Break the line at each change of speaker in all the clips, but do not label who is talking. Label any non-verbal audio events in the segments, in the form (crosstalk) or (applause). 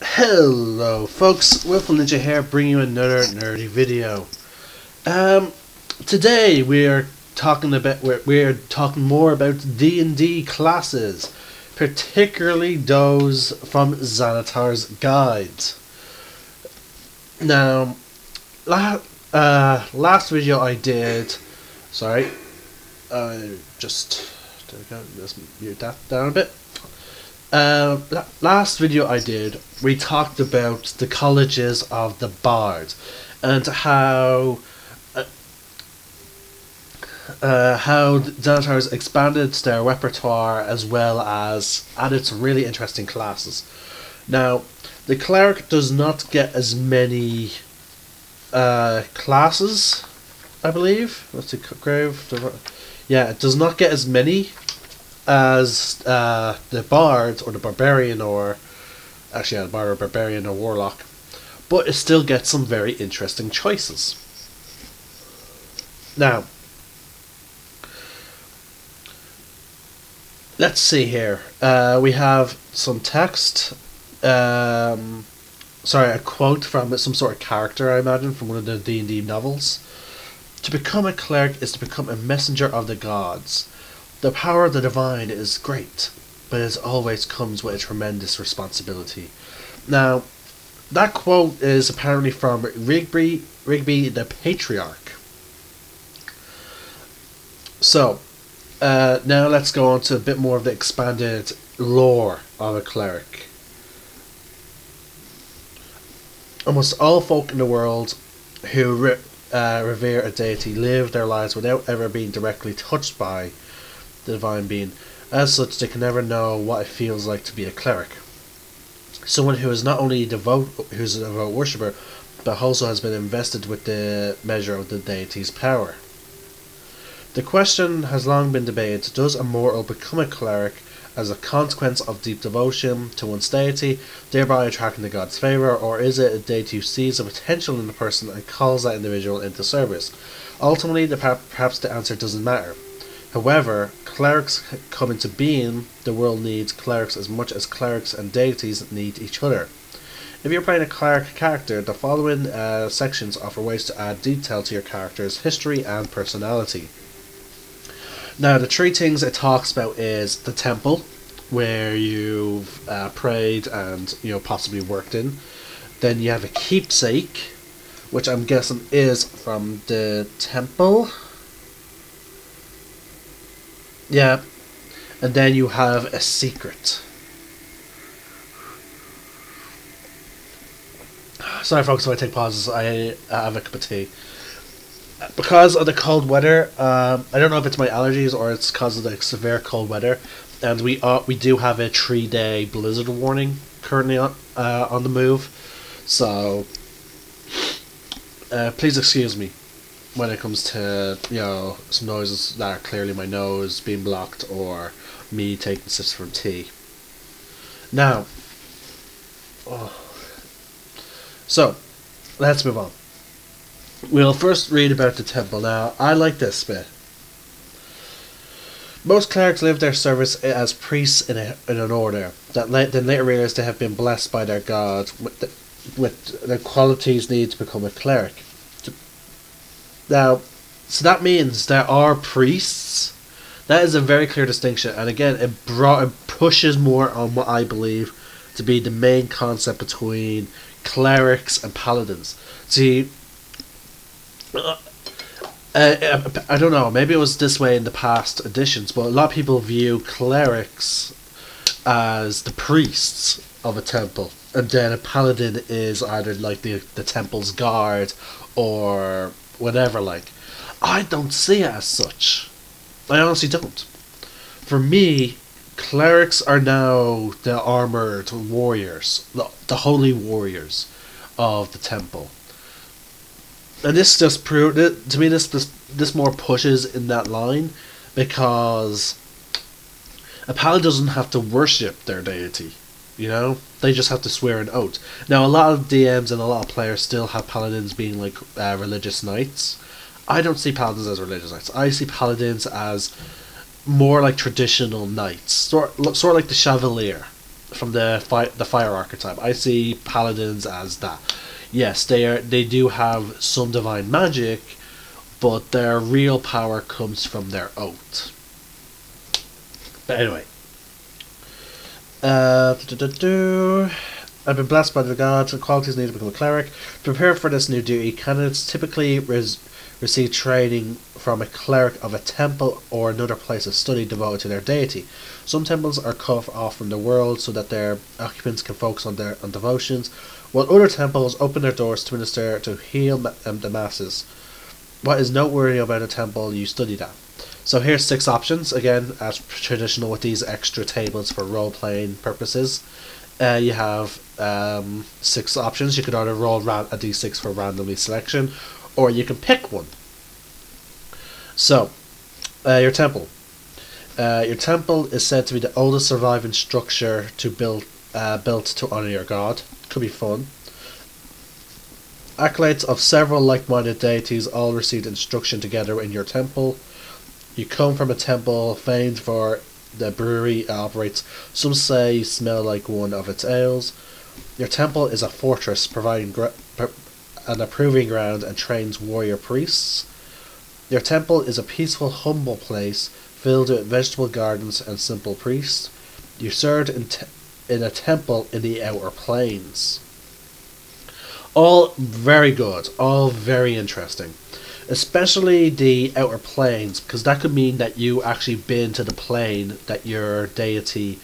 Hello folks, Willful Ninja here bringing you another nerdy video. Um, today we are talking about we're, we're talking more about D&D classes, particularly those from Xanathar's guides. Now, la- uh, last video I did, sorry, I just, there we go, let's mute that down a bit. Uh, last video I did, we talked about the colleges of the Bard and how uh, uh, how Xanathar's expanded their repertoire as well as added some really interesting classes. Now, the cleric does not get as many uh, classes, I believe. What's it, grave? Yeah, it does not get as many as uh, the bard or the barbarian or actually yeah, the bard or barbarian or warlock, but it still gets some very interesting choices. Now, let's see here. Uh, we have some text. Um, sorry, a quote from some sort of character, I imagine, from one of the D and D novels. To become a cleric is to become a messenger of the gods. The power of the divine is great, but it always comes with a tremendous responsibility. Now, that quote is apparently from Rigby, Rigby the Patriarch. So, uh, now let's go on to a bit more of the expanded lore of a cleric. Almost all folk in the world who re- uh, revere a deity live their lives without ever being directly touched by the divine being. As such, they can never know what it feels like to be a cleric. Someone who is not only devout, who's a devout worshipper, but also has been invested with the measure of the deity's power. The question has long been debated: Does a mortal become a cleric as a consequence of deep devotion to one's deity, thereby attracting the god's favor, or is it a deity who sees a potential in the person and calls that individual into service? Ultimately, the, perhaps the answer doesn't matter. However, clerics come into being, the world needs clerics as much as clerics and deities need each other. If you're playing a cleric character, the following uh, sections offer ways to add detail to your character's history and personality. Now, the three things it talks about is the temple, where you've uh, prayed and you know possibly worked in. Then you have a keepsake, which I'm guessing is from the temple. Yeah. And then you have a secret. Sorry, folks, if I take pauses. I have a cup of tea. Because of the cold weather, um, I don't know if it's my allergies or it's because of the severe cold weather, and we uh, we do have a three day blizzard warning currently on uh, on the move, so uh, please excuse me when it comes to you know some noises that are clearly my nose being blocked or me taking sips from tea. Now, oh. so let's move on. We'll first read about the temple. Now, I like this bit. Most clerics live their service as priests in, a, in an order that la- then later realize they have been blessed by their god with the, with the qualities needed to become a cleric. Now, so that means there are priests. That is a very clear distinction, and again, it brought it pushes more on what I believe to be the main concept between clerics and paladins. See, uh, uh, I don't know. Maybe it was this way in the past editions, but a lot of people view clerics as the priests of a temple, and then a paladin is either like the the temple's guard or whatever. Like, I don't see it as such. I honestly don't. For me, clerics are now the armored warriors, the, the holy warriors of the temple. And this just proved it to me. This this this more pushes in that line because a paladin doesn't have to worship their deity. You know, they just have to swear an oath. Now, a lot of DMs and a lot of players still have paladins being like uh, religious knights. I don't see paladins as religious knights. I see paladins as more like traditional knights, sort sort of like the chevalier. from the fi- the fire archetype. I see paladins as that. Yes, they are. They do have some divine magic, but their real power comes from their oath. But anyway. Uh. I've been blessed by the gods. The qualities needed to become a cleric. To prepare for this new duty, candidates typically res- receive training from a cleric of a temple or another place of study devoted to their deity. Some temples are cut off from the world so that their occupants can focus on their on devotions, while other temples open their doors to minister to heal um, the masses. What is noteworthy about a temple you studied that? So here's six options again, as traditional with these extra tables for role playing purposes. Uh, you have um, six options. You could either roll a d6 for randomly selection, or you can pick one. So, uh, your temple. Uh, your temple is said to be the oldest surviving structure to build uh, built to honor your god. Could be fun. Acolytes of several like-minded deities all received instruction together in your temple. You come from a temple famed for the brewery operates. Some say you smell like one of its ales. Your temple is a fortress providing gr- an approving ground and trains warrior priests. Your temple is a peaceful, humble place filled with vegetable gardens and simple priests. You served in, te- in a temple in the outer plains. All very good, all very interesting. Especially the outer planes, because that could mean that you actually been to the plane that your deity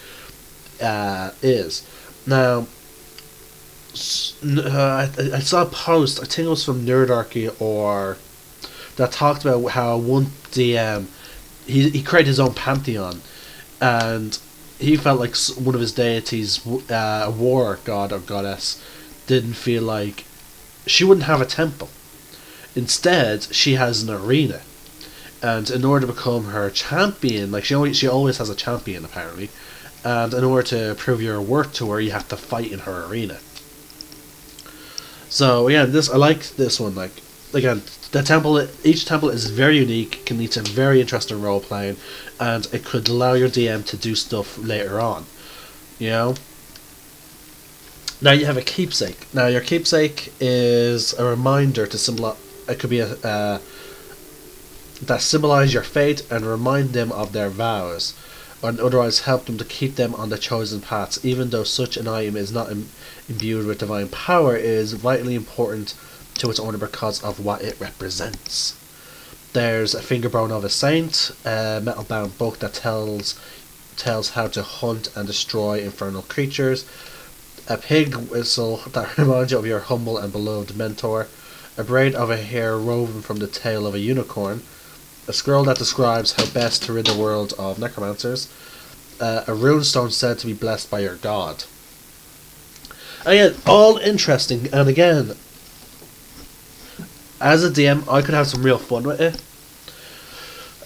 uh, is. Now, uh, I, I saw a post, I think it was from Nerdarchy or that talked about how one DM he he created his own pantheon, and he felt like one of his deities, uh, a war god or goddess, didn't feel like she wouldn't have a temple. Instead, she has an arena, and in order to become her champion, like she always she always has a champion apparently, and in order to prove your worth to her, you have to fight in her arena. So yeah, this I like this one. Like again, the temple each temple is very unique, can lead to very interesting role playing, and it could allow your DM to do stuff later on. You know. Now you have a keepsake. Now your keepsake is a reminder to symbol. It could be a uh, that symbolize your fate and remind them of their vows, and otherwise help them to keep them on the chosen paths. Even though such an item is not Im- imbued with divine power, is vitally important to its owner because of what it represents. There's a finger bone of a saint, a metal bound book that tells tells how to hunt and destroy infernal creatures, a pig whistle that (laughs) reminds you of your humble and beloved mentor, a braid of a hair woven from the tail of a unicorn, a scroll that describes how best to rid the world of necromancers, uh, a runestone said to be blessed by your god. Again, all interesting, and again, as a DM, I could have some real fun with it.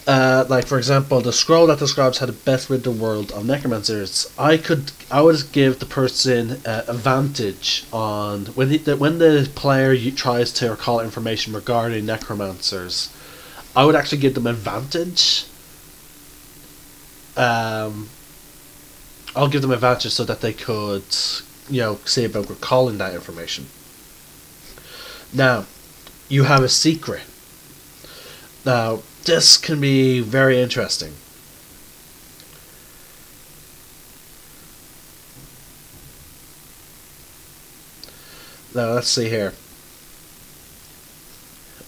Uh, like for example, the scroll that describes how to best rid the world of necromancers. I could, I would give the person uh, advantage on when he, the, when the player tries to recall information regarding necromancers. I would actually give them advantage. Um, I'll give them advantage so that they could, you know, say about recalling that information. Now, you have a secret. Now, this can be very interesting. Now, let's see here.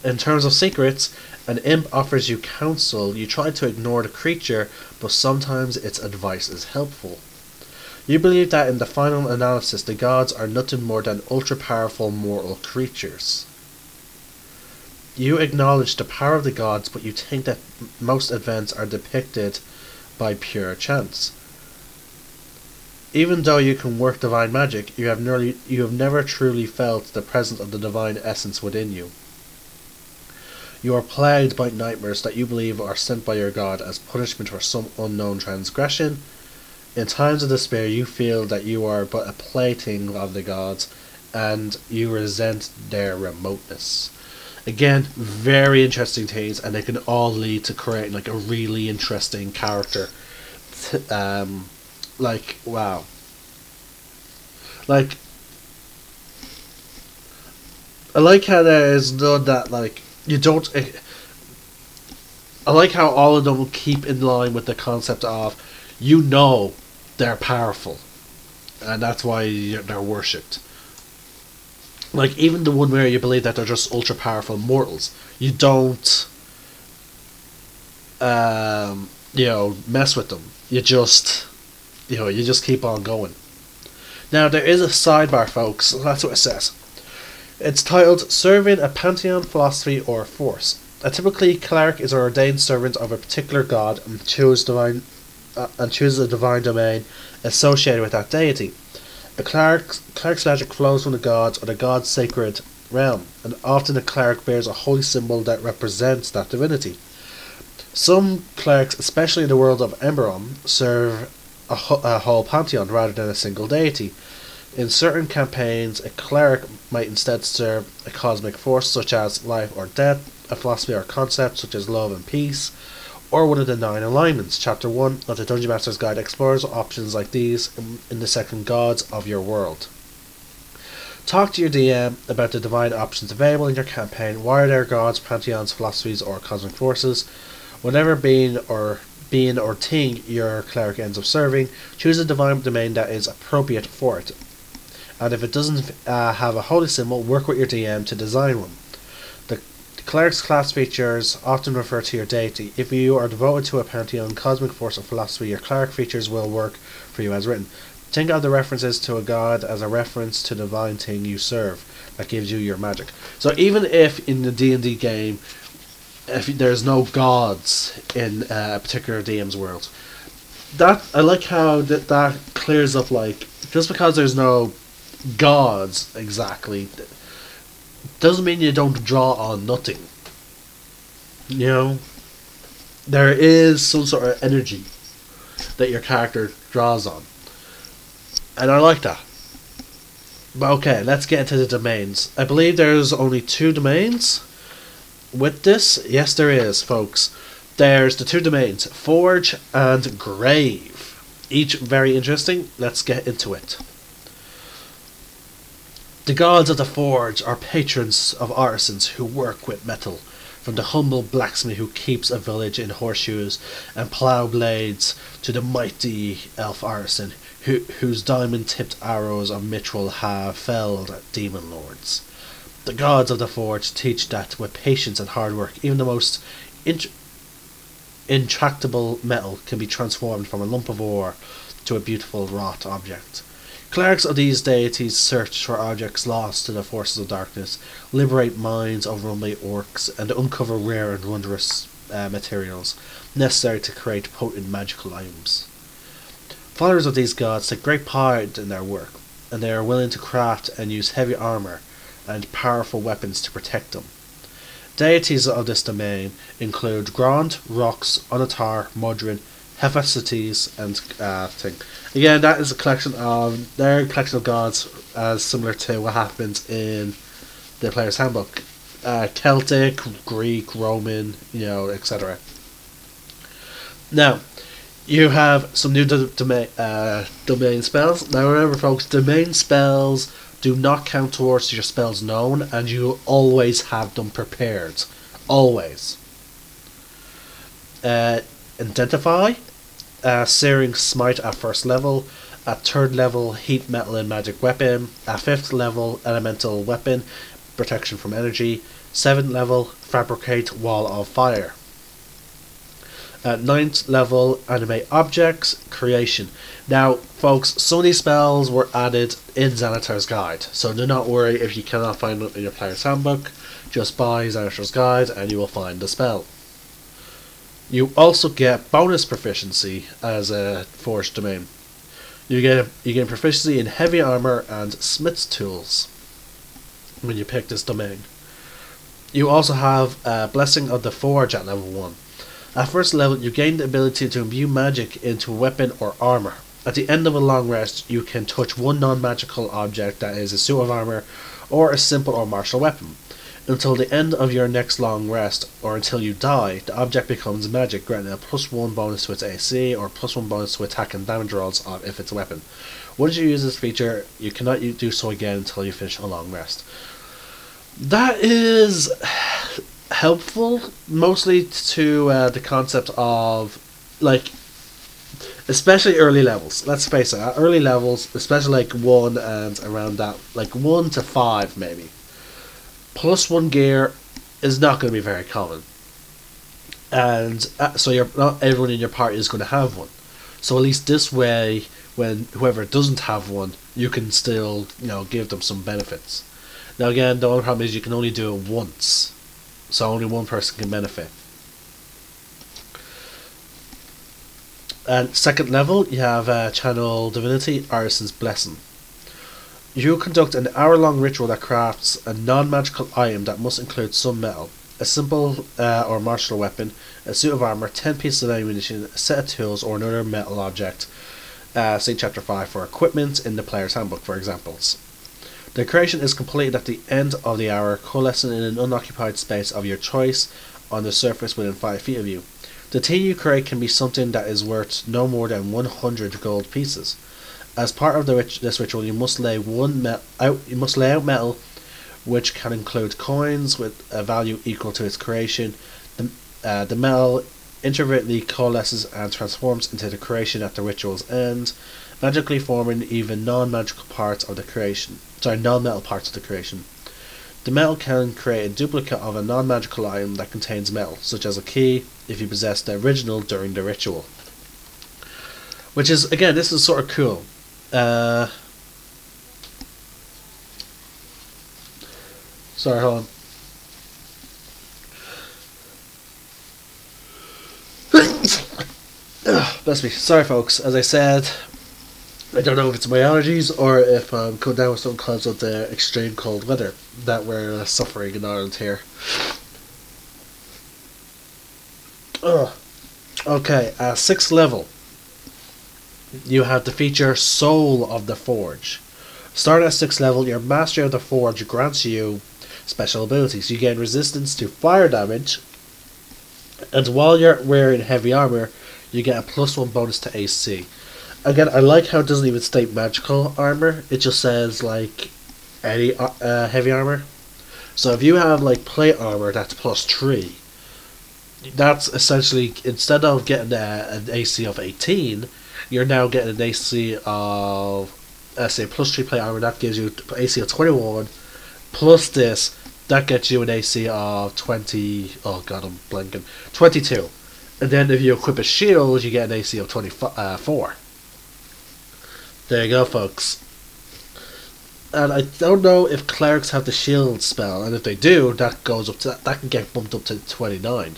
In terms of secrets, an imp offers you counsel. You try to ignore the creature, but sometimes its advice is helpful. You believe that in the final analysis, the gods are nothing more than ultra powerful mortal creatures. You acknowledge the power of the gods, but you think that most events are depicted by pure chance. Even though you can work divine magic, you have nearly you have never truly felt the presence of the divine essence within you. You are plagued by nightmares that you believe are sent by your god as punishment for some unknown transgression. In times of despair, you feel that you are but a plaything of the gods, and you resent their remoteness. Again, very interesting things, and they can all lead to creating like a really interesting character. Um, like wow. Like, I like how there is none that like you don't. eh, I like how all of them keep in line with the concept of you know they're powerful, and that's why they're worshipped. Like even the one where you believe that they're just ultra powerful mortals, you don't, um, you know, mess with them. You just, you know, you just keep on going. Now there is a sidebar, folks. That's what it says. It's titled "Serving a Pantheon, Philosophy, or Force." A typically cleric is an ordained servant of a particular god and chooses divine uh, and chooses a divine domain associated with that deity. A cleric's, cleric's magic flows from the gods or the god's sacred realm, and often a cleric bears a holy symbol that represents that divinity. Some clerics, especially in the world of Eberron, serve a, a whole pantheon rather than a single deity. In certain campaigns, a cleric might instead serve a cosmic force such as life or death, a philosophy or concept such as love and peace, or one of the nine alignments. Chapter 1 of the Dungeon Master's Guide explores options like these in, the second gods of your world. Talk to your DM about the divine options available in your campaign. Why are there gods, pantheons, philosophies, or cosmic forces? Whatever being or being or thing your cleric ends up serving, choose a divine domain that is appropriate for it. And if it doesn't uh, have a holy symbol, work with your DM to design one. The, cleric's class features often refer to your deity. If you are devoted to a pantheon, cosmic force, or philosophy, your cleric features will work for you as written. Think of the references to a god as a reference to the divine thing you serve that gives you your magic. So even if in the D and D game, if there's no gods in a particular DM's world, that I like how that that clears up. Like just because there's no gods exactly, doesn't mean you don't draw on nothing. You know, there is some sort of energy that your character draws on. And I like that. But okay, let's get into the domains. I believe there's only two domains with this. Yes, there is, folks. There's the two domains, Forge and Grave. Each very interesting. Let's get into it. The gods of the Forge are patrons of artisans who work with metal, from the humble blacksmith who keeps a village in horseshoes and plough blades to the mighty elf artisan who, whose diamond-tipped arrows of mithril have felled demon lords. The gods of the Forge teach that with patience and hard work, even the most int- intractable metal can be transformed from a lump of ore to a beautiful wrought object. Clerics of these deities search for objects lost to the forces of darkness, liberate mines overrun by orcs, and uncover rare and wondrous uh, materials necessary to create potent magical items. Followers of these gods take great pride in their work, and they are willing to craft and use heavy armor and powerful weapons to protect them. Deities of this domain include Gond, Reorx, Onatar, Moradin, Hephaestus, and uh, thing. Again, that is a collection of their collection of gods, as similar to what happens in the player's handbook. Uh, Celtic, Greek, Roman, you know, etc. Now, you have some new do- domain uh, domain spells. Now, remember, folks, domain spells do not count towards your spells known, and you always have them prepared. Always. Uh, identify, uh, Searing Smite at first level, at third level, Heat Metal and Magic Weapon, at fifth level, Elemental Weapon, Protection from Energy, seventh level, Fabricate Wall of Fire. At ninth level, Animate Objects, Creation. Now, folks, some of these spells were added in Xanathar's Guide, so do not worry if you cannot find them in your player's handbook. Just buy Xanathar's Guide and you will find the spell. You also get bonus proficiency as a forged domain. You get you gain proficiency in heavy armor and smith's tools when you pick this domain. You also have a blessing of the forge at level one. At first level, you gain the ability to imbue magic into a weapon or armor. At the end of a long rest, you can touch one non-magical object that is a suit of armor or a simple or martial weapon. Until the end of your next long rest, or until you die, the object becomes magic, granting a plus one bonus to its AC or plus one bonus to attack and damage rolls if it's a weapon. Once you use this feature, you cannot do so again until you finish a long rest. That is helpful, mostly to uh, the concept of like especially early levels. Let's face it, early levels, especially like one and around that, like one to five maybe. Plus one gear is not going to be very common, and uh, so you're not everyone in your party is going to have one. So at least this way, when whoever doesn't have one, you can still you know give them some benefits. Now again, the only problem is you can only do it once, so only one person can benefit. And second level, you have uh, Channel Divinity, Artisan's Blessing. You conduct an hour long ritual that crafts a non magical item that must include some metal, a simple uh, or martial weapon, a suit of armor, 10 pieces of ammunition, a set of tools, or another metal object. Uh, see Chapter 5 for equipment in the player's handbook, for examples. The creation is completed at the end of the hour, coalescing in an unoccupied space of your choice on the surface within 5 feet of you. The tin you create can be something that is worth no more than 100 gold pieces. As part of the rit- this ritual, you must lay one out. You must lay out metal, which can include coins with a value equal to its creation. The, uh, the metal intricately coalesces and transforms into the creation at the ritual's end, magically forming even non-magical parts of the creation. Sorry, non-metal parts of the creation. The metal can create a duplicate of a non-magical item that contains metal, such as a key, if you possess the original during the ritual. Which is again, this is sort of cool. Uh, sorry, hold on. (coughs) Bless me. Sorry, folks. As I said, I don't know if it's my allergies or if I'm coming down with something because of the extreme cold weather that we're uh, suffering in Ireland here. Ugh. Okay, uh, sixth level. You have the feature Soul of the Forge. Start at sixth level, your Mastery of the Forge grants you special abilities. You gain resistance to fire damage, and while you're wearing heavy armor, you get a plus one bonus to AC. Again, I like how it doesn't even state magical armor. It just says like any uh, uh, heavy armor. So if you have like plate armor, that's plus three. That's essentially instead of getting a, an AC of eighteen, you're now getting an AC of uh, say plus three plate armor. That gives you AC of twenty one. Plus this, that gets you an AC of twenty. Oh god, I'm blanking. Twenty two. And then if you equip a shield, you get an AC of 24. uh, four. There you go, folks. And I don't know if clerics have the shield spell, and if they do, that goes up to that can get bumped up to twenty nine.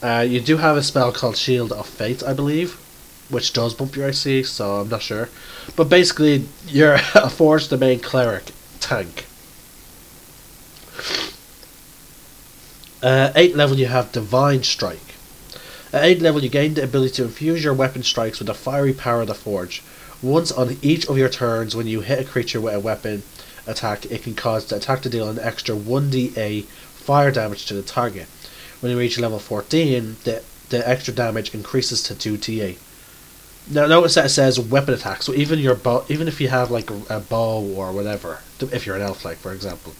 Uh, you do have a spell called Shield of Faith, I believe, which does bump your AC, so I'm not sure. But basically, you're (laughs) a Forge the main cleric tank. Uh, 8 level, you have Divine Strike. At 8 level, you gain the ability to infuse your weapon strikes with the fiery power of the Forge. Once on each of your turns, when you hit a creature with a weapon attack, it can cause the attack to deal an extra 1d8 fire damage to the target. When you reach level 14, the, the extra damage increases to 2d8. Now notice that it says weapon attack, so even your bow, even if you have like a bow or whatever, if you're an elf like for example,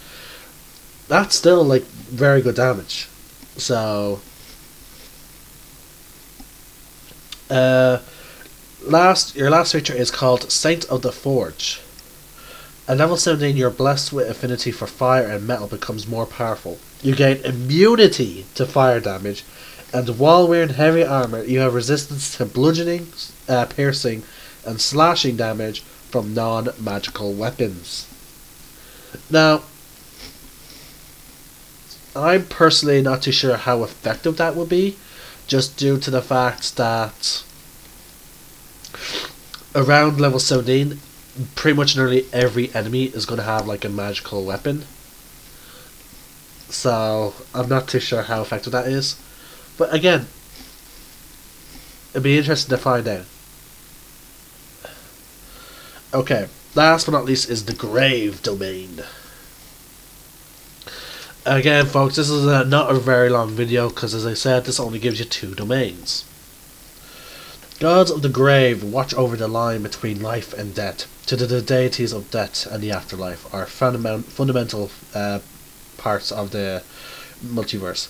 that's still like very good damage. So, uh, last your last feature is called Saint of the Forge. At level 17, you're blessed with affinity for fire and metal becomes more powerful. You gain immunity to fire damage, and while wearing heavy armor, you have resistance to bludgeoning, uh, piercing, and slashing damage from non magical weapons. Now, I'm personally not too sure how effective that would be, just due to the fact that around level 17, pretty much nearly every enemy is going to have like a magical weapon. So, I'm not too sure how effective that is. But again, it'd be interesting to find out. Okay, last but not least is the Grave Domain. again, folks, this is a, not a very long video because, as I said, this only gives you two domains. Gods of the grave watch over the line between life and death. To the, the deities of death and the afterlife are fundament, fundamental uh, parts of the multiverse.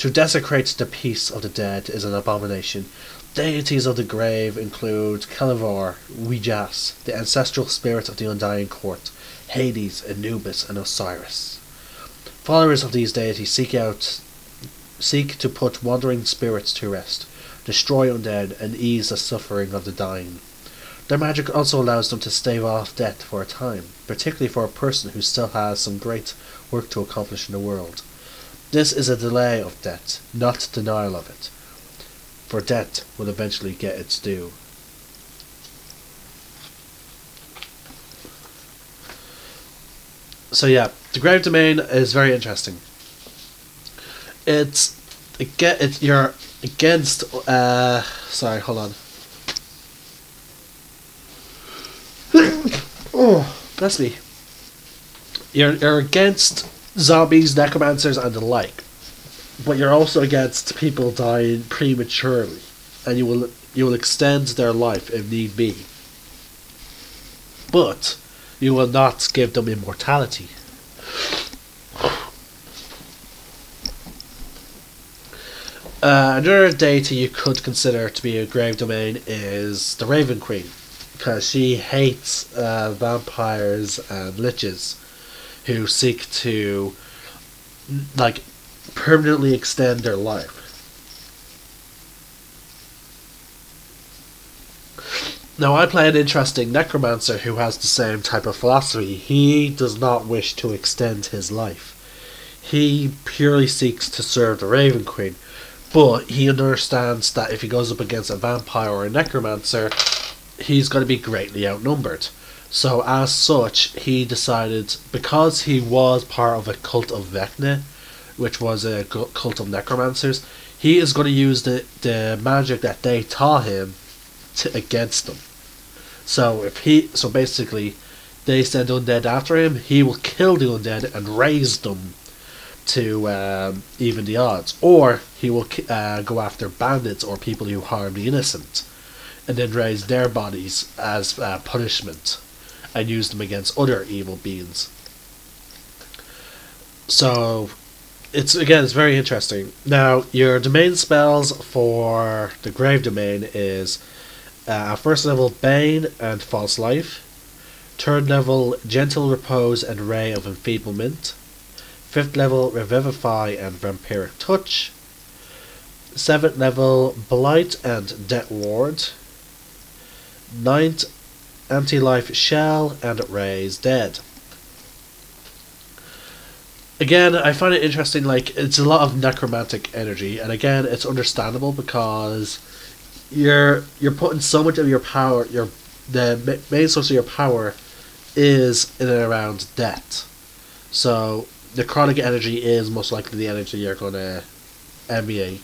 To desecrate the peace of the dead is an abomination. Deities of the grave include Kelemvor, Ouijas, the ancestral spirits of the Undying Court, Hades, Anubis, and Osiris. Followers of these deities seek out seek to put wandering spirits to rest, destroy undead, and ease the suffering of the dying. Their magic also allows them to stave off death for a time, particularly for a person who still has some great work to accomplish in the world. This is a delay of debt, not denial of it, for debt will eventually get its due. So yeah, the grave domain is very interesting. It's it get it you're against uh sorry, hold on. (coughs) oh, bless me. You're you're against zombies, necromancers and the like. But you're also against people dying prematurely. And you will you will extend their life if need be. But you will not give them immortality. Uh, another deity you could consider to be a grave domain is the Raven Queen, because she hates uh, vampires and liches who seek to like permanently extend their life. Now, I play an interesting necromancer who has the same type of philosophy. He does not wish to extend his life. He purely seeks to serve the Raven Queen, but he understands that if he goes up against a vampire or a necromancer, he's going to be greatly outnumbered. So, as such, he decided because he was part of a cult of Vecna, which was a cult of necromancers, he is going to use the, the magic that they taught him to, against them. So if he, so basically, they send undead after him, he will kill the undead and raise them to um, even the odds, or he will uh, go after bandits or people who harm the innocent, and then raise their bodies as uh, punishment, and use them against other evil beings. So, it's again, it's very interesting. Now, your domain spells for the grave domain is uh, first level Bane and False Life. Third level Gentle Repose and Ray of Enfeeblement. Fifth level Revivify and Vampiric Touch. Seventh level Blight and Death Ward. Ninth Anti Life Shell and Raise Dead. Again, I find it interesting, like, it's a lot of necromantic energy, and again, it's understandable because you're you're putting so much of your power, your the main source of your power is in and around death. So the chronic energy is most likely the energy you're going to emanate.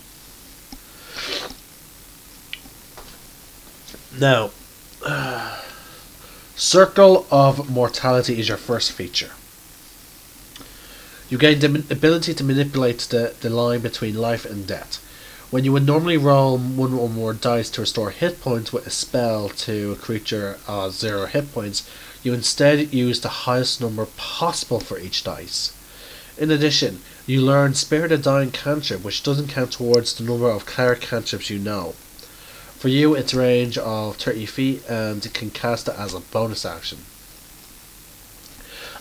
Now, (sighs) uh, Circle of Mortality is your first feature. You gain the ability to manipulate the, the line between life and death. When you would normally roll one or more dice to restore hit points with a spell to a creature uh, zero hit points, you instead use the highest number possible for each dice. In addition, you learn Spare the Dying cantrip, which doesn't count towards the number of cleric cantrips you know. For you, it's range of 30 feet and you can cast it as a bonus action.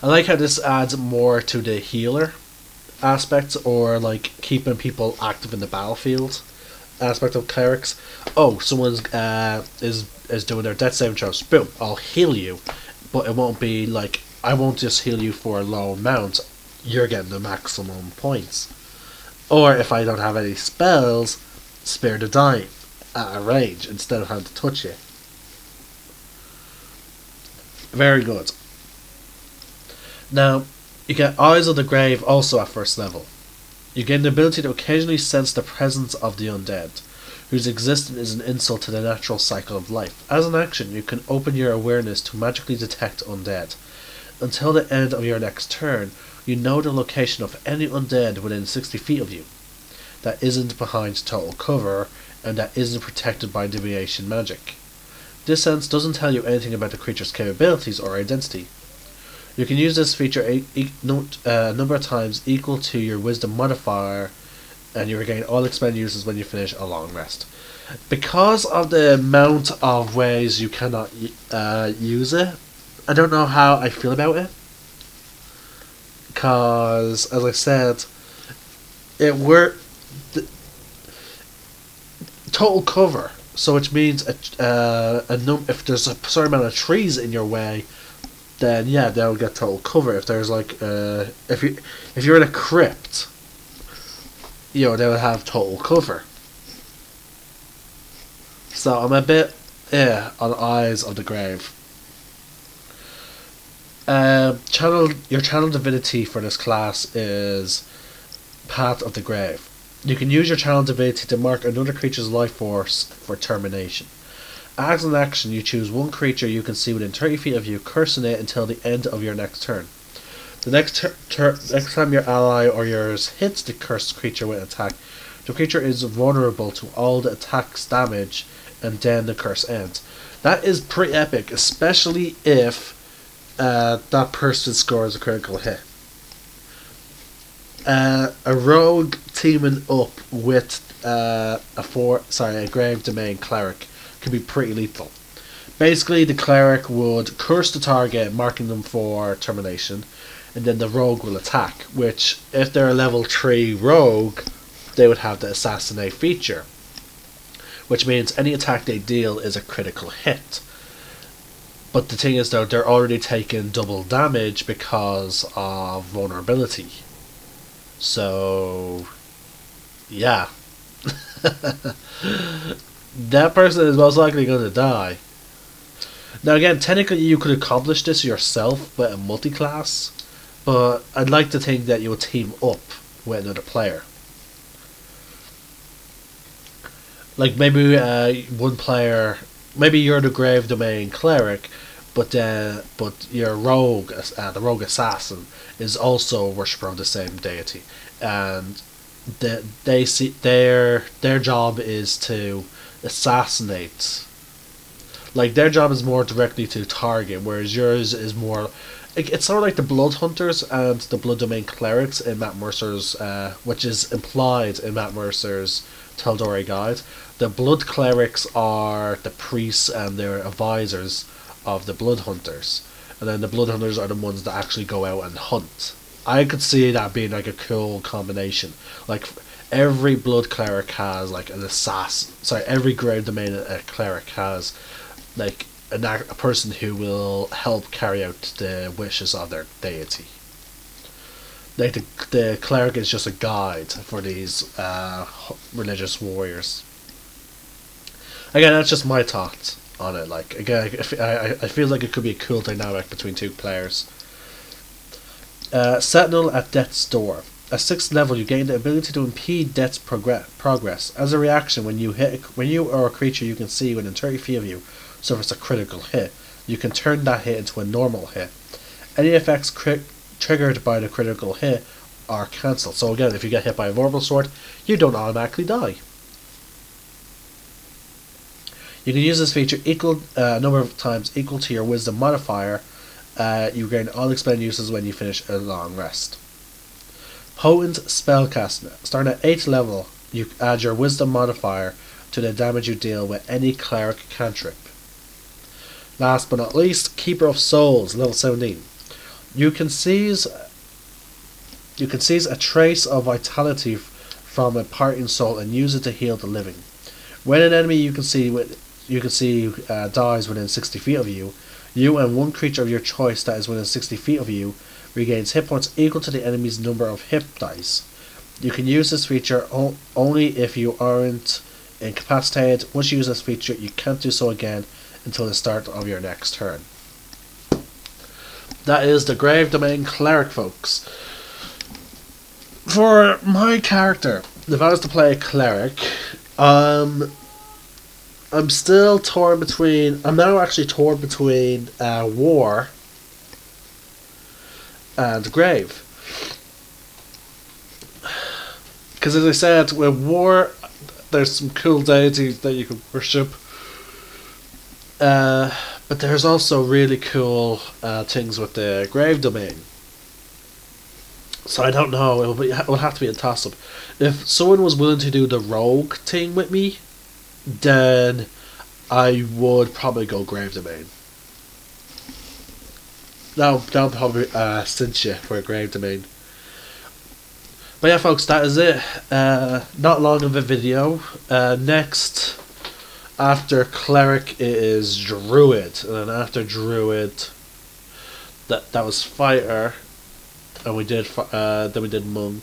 I like how this adds more to the healer aspects or like keeping people active in the battlefield aspect of clerics. Oh, someone's uh, is is doing their death saving throws. Boom! I'll heal you, but it won't be like I won't just heal you for a low amount. You're getting the maximum points. Or if I don't have any spells, spare the dying at a range instead of having to touch you. Very good. Now, you get Eyes of the Grave also at first level. You gain the ability to occasionally sense the presence of the undead, whose existence is an insult to the natural cycle of life. As an action, you can open your awareness to magically detect undead. Until the end of your next turn, you know the location of any undead within 60 feet of you that isn't behind total cover and that isn't protected by divination magic. This sense doesn't tell you anything about the creature's capabilities or identity. You can use this feature a, a, uh, number of times equal to your wisdom modifier and you regain all expended uses when you finish a long rest. Because of the amount of ways you cannot uh, use it, I don't know how I feel about it. Because, as I said, it were total cover, so which means a, uh, a num- if there's a certain amount of trees in your way, then yeah, they'll get total cover. If there's like uh, if you if you're in a crypt, you know they will have total cover. So I'm a bit yeah on eyes of the grave. Uh, channel your channel divinity for this class is Path of the Grave. You can use your channel divinity to mark another creature's life force for termination. As an action, you choose one creature you can see within 30 feet of you, cursing it until the end of your next turn. The next next time your ally or yours hits the cursed creature with an attack, the creature is vulnerable to all the attack's damage, and then the curse ends. That is pretty epic, especially if uh, that person scores a critical hit. Uh, a rogue teaming up with uh, a four, sorry, a grave domain cleric can be pretty lethal. Basically, the cleric would curse the target, marking them for termination, and then the rogue will attack. Which, if they're a level three rogue, they would have the assassinate feature, which means any attack they deal is a critical hit. But the thing is, though, they're already taking double damage because of vulnerability. So, yeah. (laughs) that person is most likely going to die. Now, again, technically, you could accomplish this yourself with a multi class, but I'd like to think that you would team up with another player. Like maybe uh, one player, maybe you're the Grave Domain cleric, but uh, but your rogue, uh, the rogue assassin, is also a worshipper of the same deity, and the, they see their their job is to assassinate. Like their job is more directly to target, whereas yours is more. it's sort of like the Blood Hunters and the Blood Domain Clerics in Matt Mercer's, uh, which is implied in Matt Mercer's Tal'Dorei Guide. The Blood Clerics are the priests and their advisors of the Blood Hunters, and then the Blood Hunters are the ones that actually go out and hunt. I could see that being like a cool combination. Like every blood cleric has like an assassin. Sorry, every grave domain a cleric has like an, a person who will help carry out the wishes of their deity. Like the the cleric is just a guide for these uh, religious warriors. Again, that's just my thoughts on it. Like again, I, I feel like it could be a cool dynamic between two players. Uh, Sentinel at Death's Door. At sixth level, you gain the ability to impede Death's progress. As a reaction, when you hit, when you or a creature you can see within 30 feet of you suffers a critical hit, you can turn that hit into a normal hit. Any effects crit- triggered by the critical hit are cancelled. So again, if you get hit by a Vorpal Sword, you don't automatically die. You can use this feature equal uh, number of times equal to your Wisdom modifier. Uh, you gain all expended uses when you finish a long rest. Potent Spellcaster. Starting at 8th level, you add your Wisdom modifier to the damage you deal with any cleric cantrip. Last but not least, Keeper of Souls, level 17. You can seize you can seize a trace of vitality from a parting soul and use it to heal the living. When an enemy you can see with you can see uh, dies within 60 feet of you, you and one creature of your choice that is within 60 feet of you regains hit points equal to the enemy's number of hit dice. You can use this feature only if you aren't incapacitated. Once you use this feature, you can't do so again until the start of your next turn. That is the Grave Domain Cleric, folks. For my character, if I was to play a cleric, um, I'm still torn between. I'm now actually torn between uh, war and grave. Because as I said, with war, there's some cool deities that you can worship. Uh, but there's also really cool uh, things with the grave domain. So I don't know. It will, be, it will have to be a toss up. If someone was willing to do the rogue thing with me, then I would probably go grave domain. No, that'll probably uh, you for grave domain. But yeah, folks, that is it. Uh, not long of a video. Uh, next, after cleric, is druid, and then after druid, that that was fighter, and we did uh, then we did monk.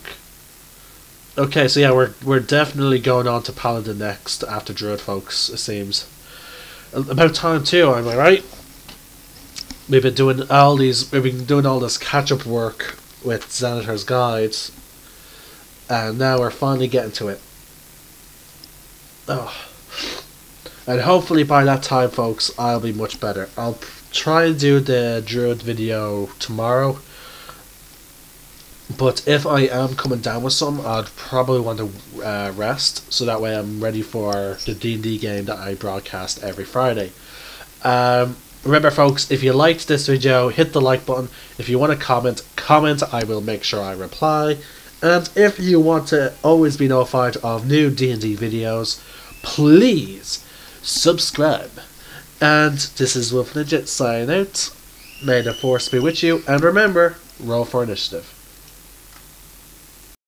Okay, so yeah, we're we're definitely going on to paladin next after druid, folks. It seems about time too. Am I right? We've been doing all these. We've been doing all this catch up work with Xanathar's guides and now we're finally getting to it. Oh. And hopefully by that time, folks, I'll be much better. I'll try and do the Druid video tomorrow. But if I am coming down with some, I'd probably want to uh, rest, so that way I'm ready for the D&D game that I broadcast every Friday. Um, remember, folks, if you liked this video, hit the like button. If you want to comment, comment. I will make sure I reply. And if you want to always be notified of new D&D videos, please subscribe. And this is Wolf Ninja signing out. May the force be with you, and remember, roll for initiative.